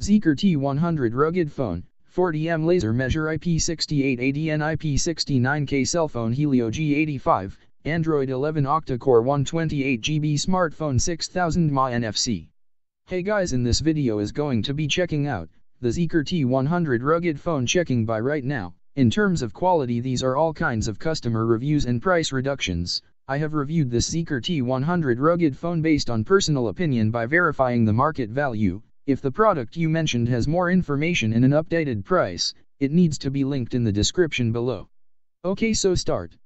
Zeeker T100 rugged phone, 40M laser measure IP68ADN IP69K cell phone Helio G85, Android 11 octa-core 128GB smartphone 6000 mAh NFC. Hey guys in this video is going to be checking out, the Zeeker T100 rugged phone checking by right now. In terms of quality these are all kinds of customer reviews and price reductions. I have reviewed this Zeeker T100 rugged phone based on personal opinion by verifying the market value, if the product you mentioned has more information and an updated price, it needs to be linked in the description below. Okay so start.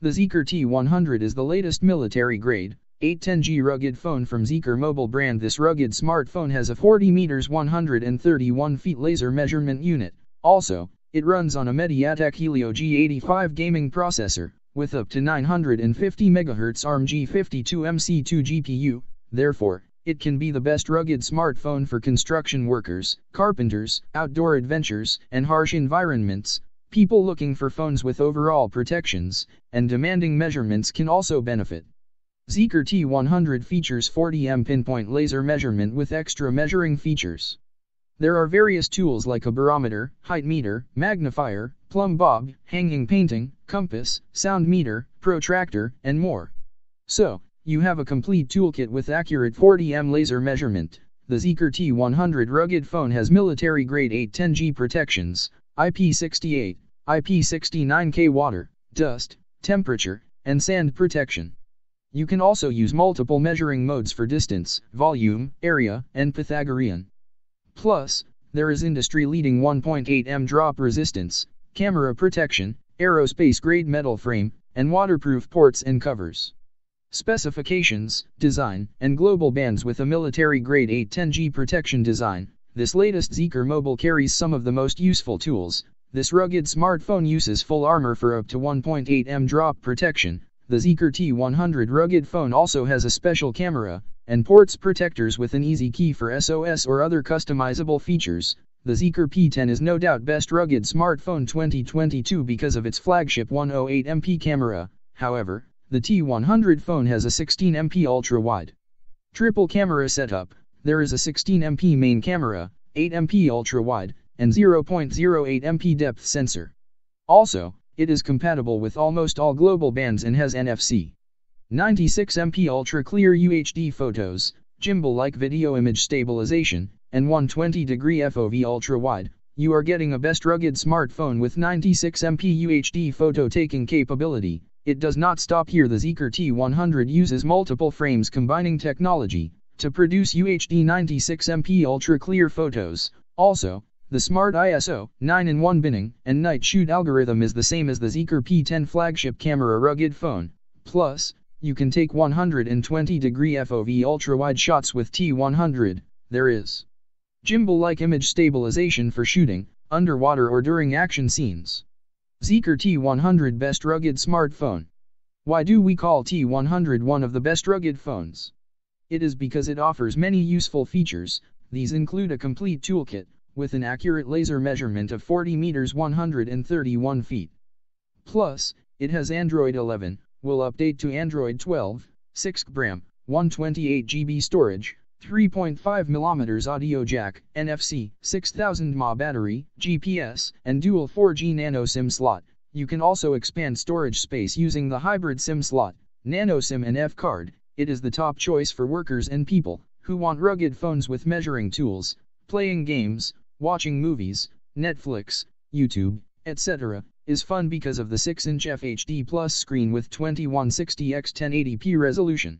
The Zeeker T100 is the latest military grade, 810G rugged phone from Zeeker mobile brand. This rugged smartphone has a 40 meters 131 feet laser measurement unit. Also, it runs on a MediaTek Helio G85 gaming processor, with up to 950 MHz ARM G52 MC2 GPU, therefore, it can be the best rugged smartphone for construction workers, carpenters, outdoor adventures, and harsh environments. People looking for phones with overall protections and demanding measurements can also benefit. Zeeker T100 features 40M pinpoint laser measurement with extra measuring features. There are various tools like a barometer, height meter, magnifier, plumb bob, hanging painting, compass, sound meter, protractor, and more. So, you have a complete toolkit with accurate 40M laser measurement. The Zeeker T100 rugged phone has military-grade 810G protections, IP68, IP69K water, dust, temperature, and sand protection. You can also use multiple measuring modes for distance, volume, area, and Pythagorean. Plus, there is industry-leading 1.8 m drop resistance, camera protection, aerospace-grade metal frame, and waterproof ports and covers. Specifications, design, and global bands with a military-grade 810G protection design. This latest Zeeker mobile carries some of the most useful tools. This rugged smartphone uses full armor for up to 1.8 m drop protection. The Zeeker T100 rugged phone also has a special camera and ports protectors with an easy key for SOS or other customizable features. The Zeeker P10 is no doubt best rugged smartphone 2022 because of its flagship 108MP camera. However, the T100 phone has a 16MP ultra-wide triple camera setup. There is a 16MP main camera, 8MP ultra-wide, and 0.08MP depth sensor. Also, it is compatible with almost all global bands and has NFC. 96MP ultra clear UHD photos, gimbal-like video image stabilization, and 120 degree FOV ultra wide. You are getting a best rugged smartphone with 96MP UHD photo taking capability. It does not stop here the Zeeker T100 uses multiple frames combining technology to produce UHD 96MP ultra clear photos. Also, the smart ISO 9-in-1 binning and night shoot algorithm is the same as the Zeeker P10 flagship camera rugged phone. Plus, you can take 120 degree FOV ultra wide shots with T100. There is gimbal-like image stabilization for shooting, underwater or during action scenes. Zeeker T100 Best Rugged Smartphone. Why do we call T100 one of the best rugged phones? It is because it offers many useful features, these include a complete toolkit, with an accurate laser measurement of 40 meters 131 feet. Plus, it has Android 11, will update to Android 12, 6 GB, 128 GB storage, 3.5mm audio jack, NFC, 6000 mAh battery, GPS, and dual 4G nano SIM slot. You can also expand storage space using the hybrid SIM slot, nano SIM and F-card. It is the top choice for workers and people who want rugged phones with measuring tools, playing games, watching movies, Netflix, YouTube, etc. is fun because of the 6-inch FHD Plus screen with 2160x 1080p resolution.